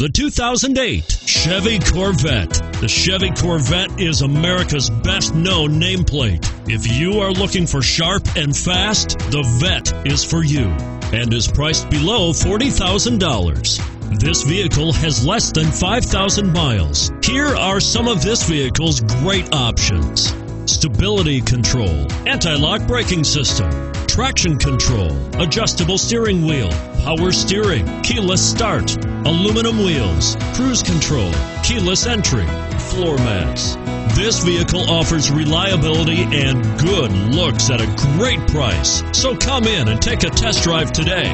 The 2008 Chevy Corvette. The Chevy Corvette is America's best known nameplate. If you are looking for sharp and fast, the Vette is for you and is priced below $40,000. This vehicle has less than 5,000 miles. Here are some of this vehicle's great options stability control, anti lock braking system, traction control, adjustable steering wheel, power steering, keyless start, aluminum wheels, cruise control, keyless entry, floor mats. This vehicle offers reliability and good looks at a great price. So come in and take a test drive today.